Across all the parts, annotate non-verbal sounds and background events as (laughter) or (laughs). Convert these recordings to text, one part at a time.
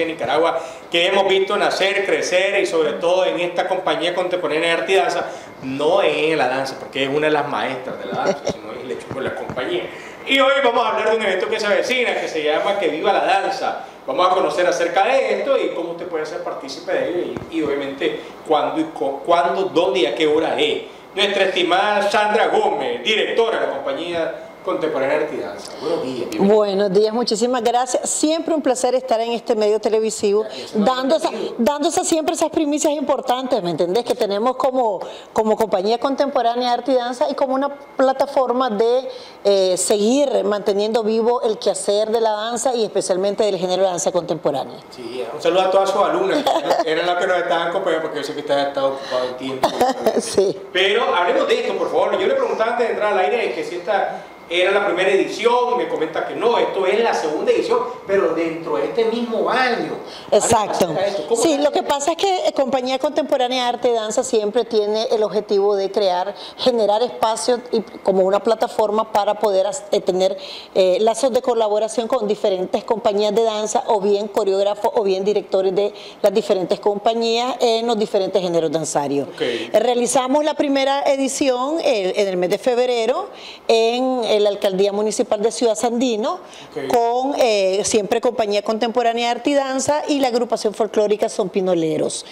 de Nicaragua que hemos visto nacer, crecer y sobre todo en esta compañía contemporánea de arte y danza, no en la danza, porque es una de las maestras de la danza, (laughs) sino en el hecho con la compañía. Y hoy vamos a hablar de un evento que se avecina, que se llama Que Viva la Danza. Vamos a conocer acerca de esto y cómo usted puede ser partícipe de ello y, y obviamente cuándo, y cuándo, dónde y a qué hora es. Nuestra estimada Sandra Gómez, directora de la compañía Contemporánea de Arte y Danza. Buenos días. bienvenida. Buenos días, muchísimas gracias. Siempre un placer estar en este medio televisivo, dando, esa- dándose siempre esas primicias importantes, ¿me entendés? Que tenemos como, como compañía contemporánea de arte y danza y como una plataforma de eh, seguir manteniendo vivo el quehacer de la danza y especialmente del género de danza contemporánea. Sí, un saludo a todas sus alumnas, (laughs) eran las que nos estaban acompañando porque yo sé que usted ha estado ocupado en tiempo. (laughs) Sí. Pero hablemos de esto, por favor. Yo le preguntaba antes de entrar al aire que si esta era la primera edición, me comenta que no, esto es la segunda edición, pero dentro de este mismo año. Exacto. Háblame acerca de esto. ¿Cómo Sí, lo que pasa es que eh, Compañía Contemporánea Arte y Danza siempre tiene el objetivo de crear, generar espacios y como una plataforma para poder eh, tener eh, lazos de colaboración con diferentes compañías de danza o bien coreógrafos o bien directores de las diferentes compañías en los diferentes géneros danzarios. Realizamos la primera edición eh, en el mes de febrero en la Alcaldía Municipal de Ciudad Sandino con eh, siempre Compañía Contemporánea de Arte y Danza y la agrupación folclórica Son Pinoleros.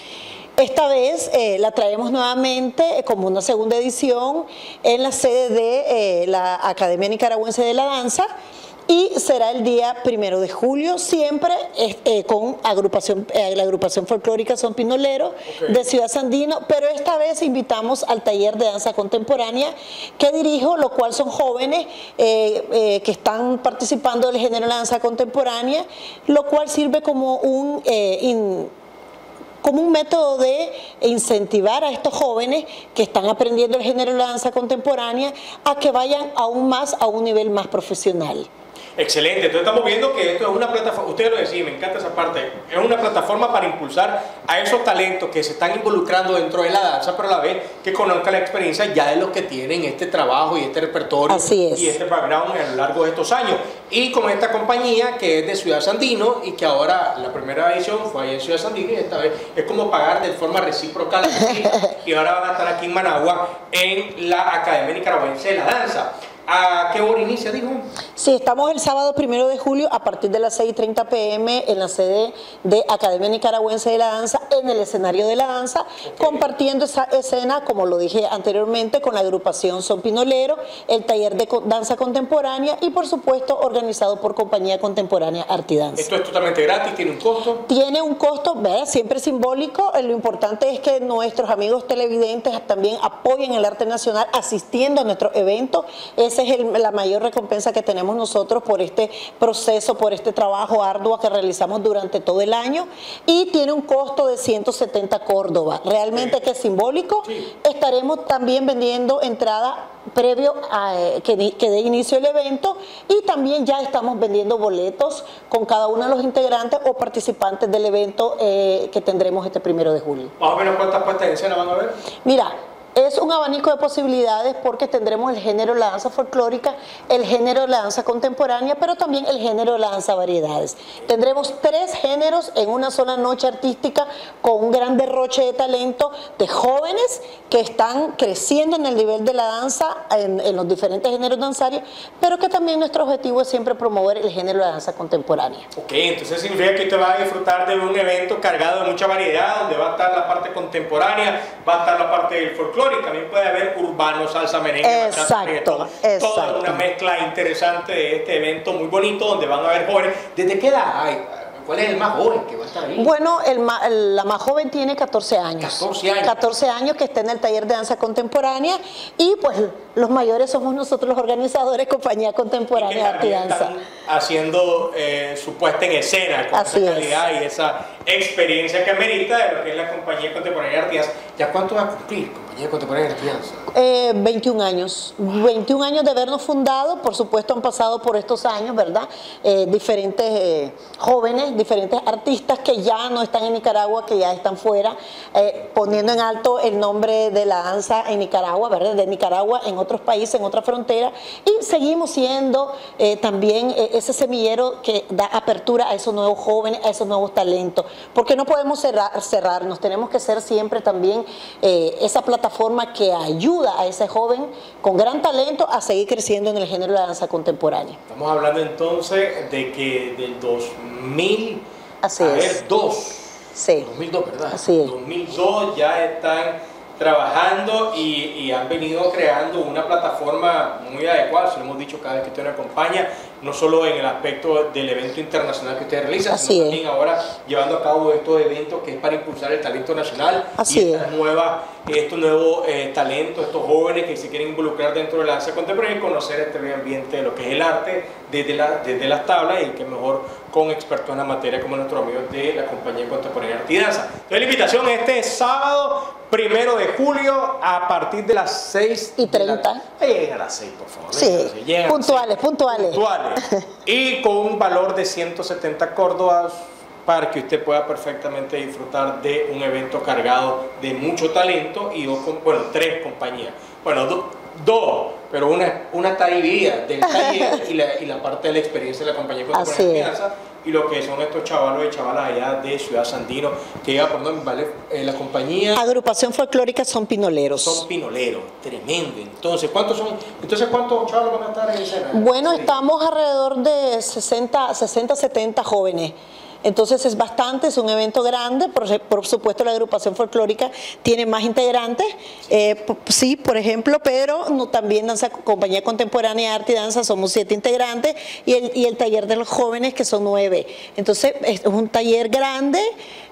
Esta vez eh, la traemos nuevamente eh, como una segunda edición en la sede de eh, la Academia Nicaragüense de la Danza y será el día primero de julio, siempre con agrupación, la agrupación folclórica Son Pinoleros Ok. de Ciudad Sandino, pero esta vez invitamos al taller de danza contemporánea que dirijo, lo cual son jóvenes que están participando del género de la danza contemporánea, lo cual sirve como un... in- como un método de incentivar a estos jóvenes que están aprendiendo el género de la danza contemporánea a que vayan aún más a un nivel más profesional. Excelente, entonces estamos viendo que esto es una plataforma, usted lo decía, me encanta esa parte, es una plataforma para impulsar a esos talentos que se están involucrando dentro de la danza, pero a la vez que conozcan la experiencia ya de los que tienen este trabajo y este repertorio Así es. y este background a lo largo de estos años. Y con esta compañía que es de Ciudad Sandino y que ahora la primera edición fue allá en Ciudad Sandino y esta vez es como pagar de forma recíproca la (laughs) y ahora van a estar aquí en Managua en la Academia Nicaragüense de la Danza. ¿A qué hora inicia, dijo? Sí, estamos el sábado primero de julio a partir de las 6:30 pm en la sede de Academia Nicaragüense de la Danza, en el escenario de la danza, compartiendo esa escena, como lo dije anteriormente, con la agrupación Son Pinolero, el taller de danza contemporánea y, por supuesto, organizado por Compañía Contemporánea Artidanza. Esto es totalmente gratis, tiene un costo. Tiene un costo, ¿verdad? siempre simbólico. Eh, Lo importante es que nuestros amigos televidentes también apoyen el arte nacional asistiendo a nuestros eventos. Esa es el- la mayor recompensa que tenemos nosotros por este proceso, por este trabajo arduo que realizamos durante todo el año. Y tiene un costo de 170 Córdoba. Realmente que es simbólico. Sí. Estaremos también vendiendo entradas previo a eh, que, que dé inicio el evento y también ya estamos vendiendo boletos con cada uno de los integrantes o participantes del evento eh, que tendremos este primero de julio. Más o menos cuántas puestas en escena van a ver. Mira, es un abanico de posibilidades porque tendremos el género de la danza folclórica, el género de la danza contemporánea, pero también el género de la danza variedades. Tendremos tres géneros en una sola noche artística con un gran derroche de talento de jóvenes que están creciendo en el nivel de la danza en, en los diferentes géneros danzarios, pero que también nuestro objetivo es siempre promover el género de la danza contemporánea. Ok, entonces significa que usted va a disfrutar de un evento cargado de mucha variedad, donde va a estar la parte contemporánea, va a estar la parte del folclore y también puede haber urbano, salsa, merengue, Exacto, reggaetón. Toda exacto. una mezcla interesante de este evento muy bonito, donde van a haber jóvenes. ¿Desde qué edad hay? ¿Cuál es el más joven que va a estar ahí? Bueno, el ma- el- la más joven tiene 14 años. 14 años. 14 años que está en el taller de danza contemporánea y pues los mayores somos nosotros los organizadores, Compañía Contemporánea de Arte y Danza. haciendo eh, su puesta en escena con Así esa es. calidad y esa experiencia que amerita de lo que es la compañía contemporánea de Arte y Danza. ¿Ya cuánto va a cumplir compañía contemporánea de Arte y Danza? Eh, 21 años, 21 años de habernos fundado, por supuesto han pasado por estos años, ¿verdad? Eh, diferentes eh, jóvenes, diferentes artistas que ya no están en Nicaragua, que ya están fuera, eh, poniendo en alto el nombre de la danza en Nicaragua, ¿verdad? De Nicaragua en otros otros países, en otras fronteras, y seguimos siendo eh, también eh, ese semillero que da apertura a esos nuevos jóvenes, a esos nuevos talentos, porque no podemos cerrar, cerrarnos, tenemos que ser siempre también esa plataforma que ayuda a ese joven con gran talento a seguir creciendo en el género de la danza contemporánea. Estamos hablando entonces de que del 2000 Así a es. ver. Sí. 2002, ¿verdad? Así es. 2002 ya están trabajando y, han venido creando una plataforma muy adecuada, se lo hemos dicho cada vez que usted nos acompaña, no solo en el aspecto del evento internacional que usted realiza, sino también ahora llevando a cabo estos eventos que es para impulsar el talento nacional Así y estas nuevas, estos nuevos eh, talentos, estos jóvenes que se quieren involucrar dentro de la danza contemporánea y conocer este medio ambiente de lo que es el arte desde, la, desde las tablas y que mejor con expertos en la materia como nuestro amigo de la compañía contemporánea Artidanza. Entonces la invitación este sábado primero de julio a partir de las 6 y 30. a las 6, por favor. Sí, puntuales, puntuales. Puntuales. (laughs) y con un valor de 170 córdobas para que usted pueda perfectamente disfrutar de un evento cargado de mucho talento y dos, bueno, tres compañías. Bueno, dos, pero una, una está dividida del (laughs) taller y la, y la parte de la experiencia de la compañía con confianza y lo que son estos chavalos y chavalas allá de Ciudad Sandino, que lleva por nombre, ¿vale? Eh, la compañía... Agrupación folclórica son pinoleros. Son pinoleros, tremendo. Entonces, ¿cuántos son? Entonces, ¿cuántos chavalos van a estar en escena? Bueno, estamos alrededor de 60, 60, 70 jóvenes. Entonces es bastante, es un evento grande, por, supuesto la agrupación folclórica tiene más integrantes, eh, sí, por ejemplo, pero no, también danza, compañía contemporánea arte y danza somos siete integrantes y el, y el taller de los jóvenes que son nueve. Entonces es un taller grande,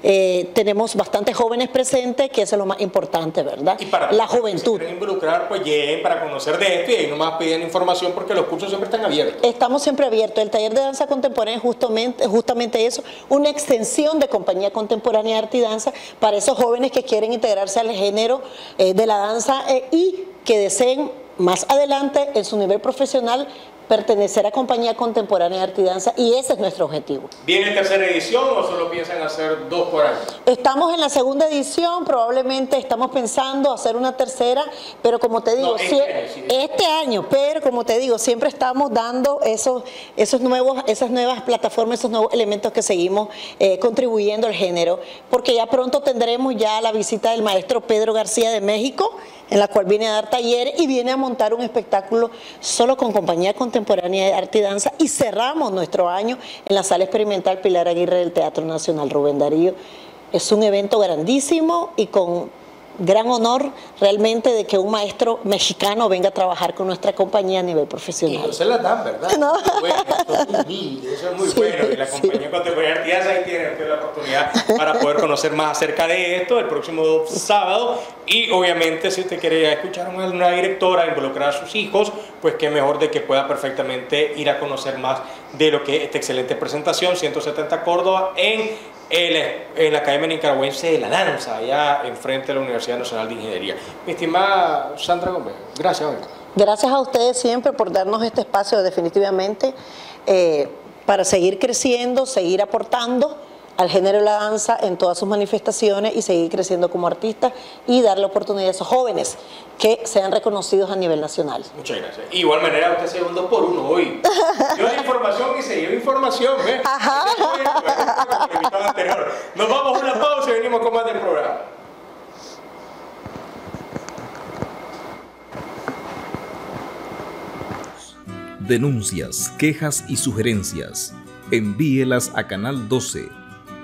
eh, tenemos bastantes jóvenes presentes, que es lo más importante, ¿verdad? Y para la juventud. Si involucrar, pues lleguen para conocer de esto y ahí nomás piden información porque los cursos siempre están abiertos. Estamos siempre abiertos. El taller de danza contemporánea es justamente, justamente eso, una extensión de compañía contemporánea de arte y danza para esos jóvenes que quieren integrarse al género eh, de la danza eh, y que deseen más adelante en su nivel profesional pertenecer a compañía contemporánea de arte y danza y ese es nuestro objetivo. ¿Viene tercera edición o solo piensan hacer dos por año? Estamos en la segunda edición, probablemente estamos pensando hacer una tercera, pero como te digo, este, este, año, pero como te digo, siempre estamos dando esos, esos nuevos, esas nuevas plataformas, esos nuevos elementos que seguimos eh, contribuyendo al género, porque ya pronto tendremos ya la visita del maestro Pedro García de México, en la cual viene a dar talleres y viene a montar un espectáculo solo con compañía contemporánea de arte y danza y cerramos nuestro año en la sala experimental Pilar Aguirre del Teatro Nacional Rubén Darío. Es un evento grandísimo y con gran honor realmente de que un maestro mexicano venga a trabajar con nuestra compañía a nivel profesional. Y no se la dan, ¿verdad? (laughs) No. Bueno, eso es muy bueno. Y la compañía contemporánea ahí tiene la oportunidad para poder conocer más acerca de esto el próximo sábado. Y obviamente, si usted quiere escuchar a una directora involucrar a sus hijos, pues qué mejor de que pueda perfectamente ir a conocer más de lo que es esta excelente presentación, 170 Córdoba, en en la Academia Nicaragüense de la Danza, allá enfrente de la Universidad Nacional de Ingeniería. Mi estimada Sandra Gómez, gracias. Gracias a ustedes siempre por darnos este espacio definitivamente eh, para seguir creciendo, seguir aportando al género de la danza en todas sus manifestaciones y seguir creciendo como artista y darle oportunidad a esos jóvenes que sean reconocidos a nivel nacional. Muchas gracias. igual manera usted se un por uno hoy. (laughs) Yo de información y se lleva información, ¿ves? Ajá. Nos vamos a una pausa y venimos con más del programa. Denuncias, quejas y sugerencias. Envíelas a Canal 12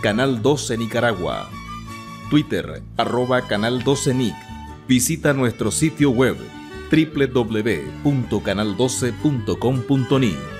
Canal 12 Nicaragua. Twitter, arroba Canal 12 Nic. Visita nuestro sitio web www.canal12.com.ni.